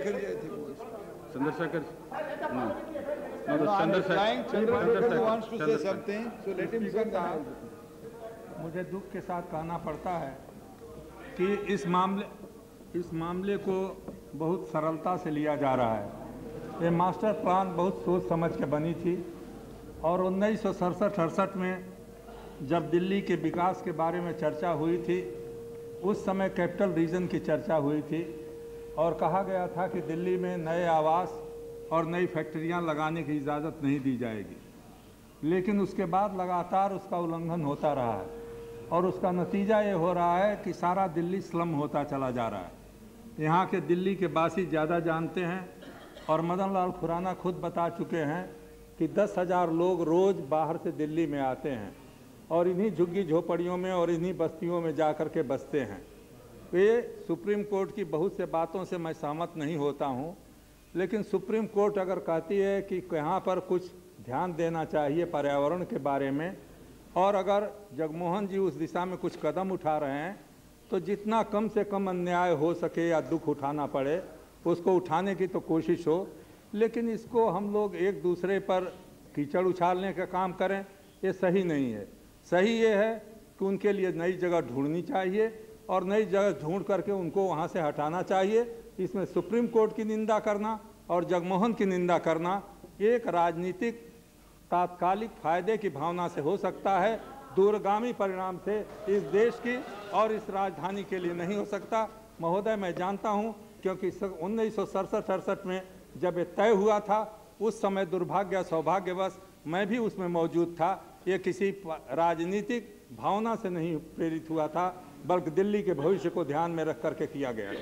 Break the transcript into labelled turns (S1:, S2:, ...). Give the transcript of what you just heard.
S1: चंद्रशेखर जी आए थे वो
S2: Chandrasekhar? No. No,
S1: No,
S2: Chandrasekhar.
S1: Chandrasekhar
S2: Chandrasekhar.
S1: wants to say something, so let him say that.
S3: मुझे दुख के साथ कहना पड़ता है कि इस मामले इस मामले को बहुत सरलता से लिया जा रहा है ये मास्टर प्लान बहुत सोच समझ के बनी थी और उन्नीस सौ सड़सठ अड़सठ में जब दिल्ली के विकास के बारे में चर्चा हुई थी उस समय कैपिटल रीजन की चर्चा हुई थी और कहा गया था कि दिल्ली में नए आवास और नई फैक्ट्रियाँ लगाने की इजाज़त नहीं दी जाएगी। लेकिन उसके बाद लगातार उसका उल्लंघन होता रहा है और उसका नतीजा ये हो रहा है कि सारा दिल्ली स्लम होता चला जा रहा है। यहाँ के दिल्ली के बासी ज़्यादा जानते हैं और मदन लाल खुराना खुद बता चुके हैं कि दस हज़ार लोग रोज़ बाहर से दिल्ली में आते हैं और इन्हीं झुग्गी झोपड़ियों में और इन्हीं बस्तियों में जा कर के बसते हैं। तो ये सुप्रीम कोर्ट की बहुत से बातों से मैं सहमत नहीं होता हूँ। लेकिन सुप्रीम कोर्ट अगर कहती है कि यहाँ पर कुछ ध्यान देना चाहिए पर्यावरण के बारे में, और अगर जगमोहन जी उस दिशा में कुछ कदम उठा रहे हैं तो जितना कम से कम अन्याय हो सके या दुख उठाना पड़े, उसको उठाने की तो कोशिश हो। लेकिन इसको हम लोग एक दूसरे पर कीचड़ उछालने का काम करें, ये सही नहीं है। सही ये है कि उनके लिए नई जगह ढूंढनी चाहिए और नई जगह ढूंढ करके उनको वहाँ से हटाना चाहिए। इसमें सुप्रीम कोर्ट की निंदा करना और जगमोहन की निंदा करना एक राजनीतिक तात्कालिक फ़ायदे की भावना से हो सकता है। दूरगामी परिणाम से इस देश की और इस राजधानी के लिए नहीं हो सकता। महोदय, मैं जानता हूँ, क्योंकि उन्नीस सौ में जब ये तय हुआ था, उस समय दुर्भाग्य सौभाग्यवश मैं भी उसमें मौजूद था। ये किसी राजनीतिक भावना से नहीं प्रेरित हुआ था, बल्कि दिल्ली के भविष्य को ध्यान में रख करके किया गया।